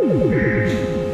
Música